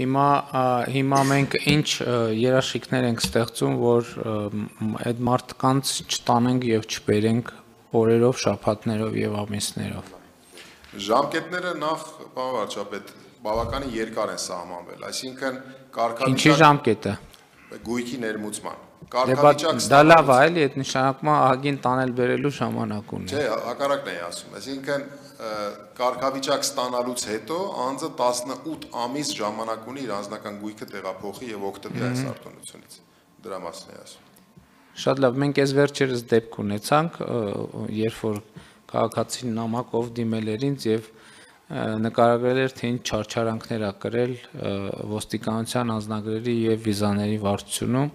Հիմա հիմա մենք ինչ երաշխիքներ ենք ստեղծում, որ այդ մարդկանց չտանենք եւ չբերենք օրերով, շաբաթներով եւ ամիսներով։ Ժամկետները նախ, պարոն վարչապետ, բավականին երկար են սահմանվել, այսինքն Ինչի կարգավիճակ ժամկետը։ գույքի ներմուծման։ Կարգավիճակ դա լավ է, էլի, այդ նշանակում է ահագին տանել բերելու ժամանակ ունի։ Չէ, հակառակն էի ասում։ Այսինքն կարգավիճակ ստանալուց հետո անձը 18 ամիս ժամանակ ունի իր անձնական գույքը տեղափոխի եւ օգտվի այս արտոնությունից։ Դրա մասն էի ասում։ Շատ լավ, մենք այս վերջերս դեպք ունեցանք, երբ որ քաղաքացին նամակով դիմել էր ինձ եւ ը, նկարագրել էր թե ինչ չարչարանքներ ա կրել ոստիկանության անձնագրերի եւ վիզաների վարչությունում։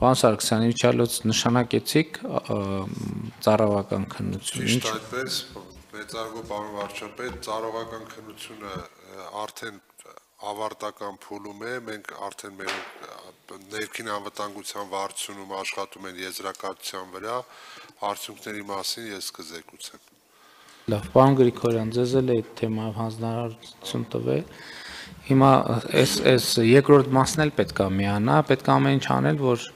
Պարոն Սարգսյան, իջալոց նշանակեցիք ը, ծառավական քննություն։ Ճիշտ այդպես, մեծարգո պարոն վարչապետ, ծառայական քննությունը արդեն ավարտական փուլում է, մենք արդեն մեր ներքին անվտանգության վարչությունում աշխատում են եզրակացության վրա, արդյունքների մասին ես կզեկուցեմ։ Լավ, պարոն Գրիգորյան, ձեզ էլ է այդ թեմայով հանձնարարություն տվել։ Հիմա այս այս երկրորդ մասն էլ պետք է միանա, պետք է ամեն ինչ անել, որ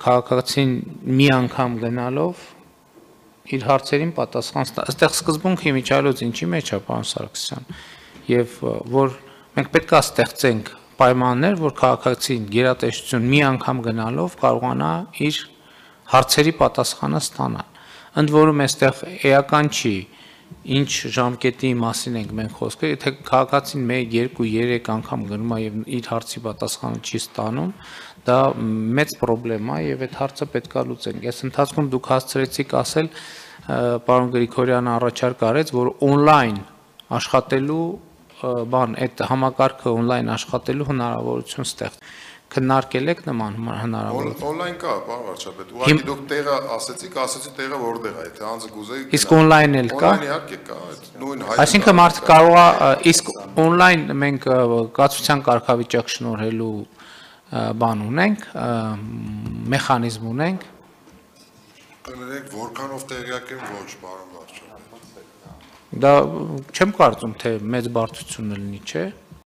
քաղաքացին մի անգամ գնալով իր հարցերին պատասխան ստա։ Այստեղ սկզբունքը իմիջալոց ինչի մեջ է, պարոն Սարգսյան, եւ որ մենք պետք է ստեղծենք պայմաններ, որ քաղաքացին գերատեսչություն մի անգամ գնալով կարողանա իր հարցերի պատասխանը ստանալ։ Ընդ որում այստեղ էական չի ինչ ժամկետի մասին ենք մենք խոսքը, եթե քաղաքացին 1, 2, 3 անգամ գնում է եւ իր հարցի պատասխանը չի ստանում, դա մեծ խնդրեմ է եւ այդ հարցը պետք է լուծենք։ Այս ընթացքում դուք հասցրեցիք ասել, պարոն Գրիգորյանը առաջարկ արեց, որ on-line աշխատելու բան, այդ համակարգը on-line աշխատելու հնարավորություն ստեղծ քննարկել եք նման հնարավորություն։ Օնլայն կա, պարոն վարչապետ։ Ուղղակի դուք տեղը ասեցիք, ասեցի տեղը որտեղ է, եթե անձը գուզեի։ Իսկ on-line էլ կա։ Օնլայն իհարկե կա, այդ նույն հայ։ Այսինքն մարդը կարող է իսկ on-line մենք կացության կարգավիճակ շնորհելու բան ունենք, մեխանիզմ ունենք։ Կներեք, որքանով տեղյակ եմ ոչ, պարոն վարչապետ։ Դա չեմ կարծում թե մեծ բարդություն լինի, չէ՞։